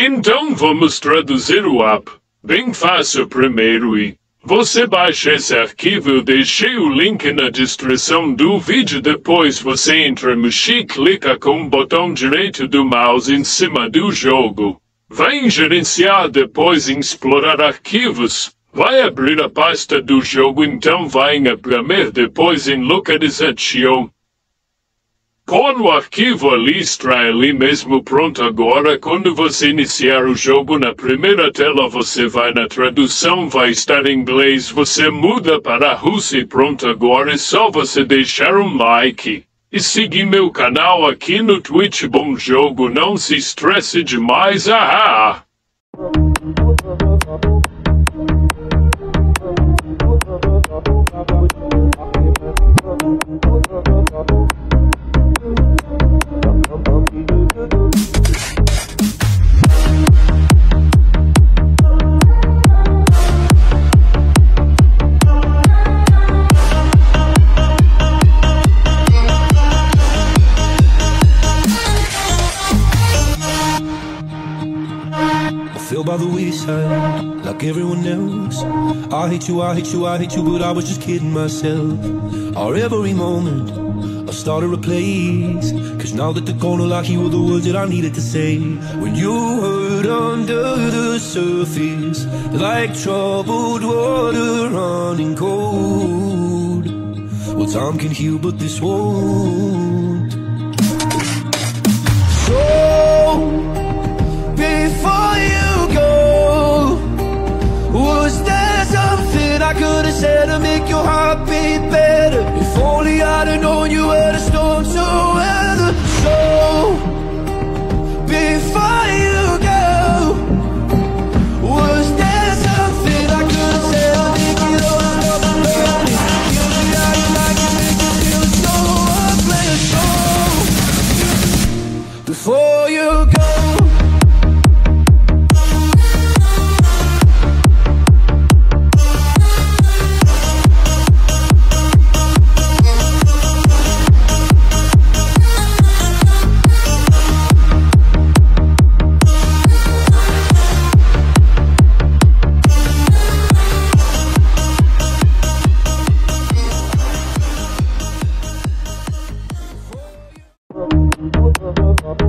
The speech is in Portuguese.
Então vamos traduzir o app. Bem fácil primeiro e você baixa esse arquivo, eu deixei o link na descrição do vídeo. Depois você entra no Xi, clica com o botão direito do mouse em cima do jogo. Vai em gerenciar, depois em explorar arquivos. Vai abrir a pasta do jogo, então vai em abrir, depois em localização. Com o arquivo ali está ali mesmo pronto agora quando você iniciar o jogo na primeira tela você vai na tradução vai estar em inglês você muda para russo e pronto agora é só você deixar um like e seguir meu canal aqui no Twitch. Bom jogo não se estresse demais ah, fell by the wayside, like everyone else. I hate you, I hate you, I hate you, but I was just kidding myself. Our every moment, I started a place. Cause now that the corner like you were the words that I needed to say. When you hurt under the surface, like troubled water running cold. Well, time can heal, but this won't. So, Bye.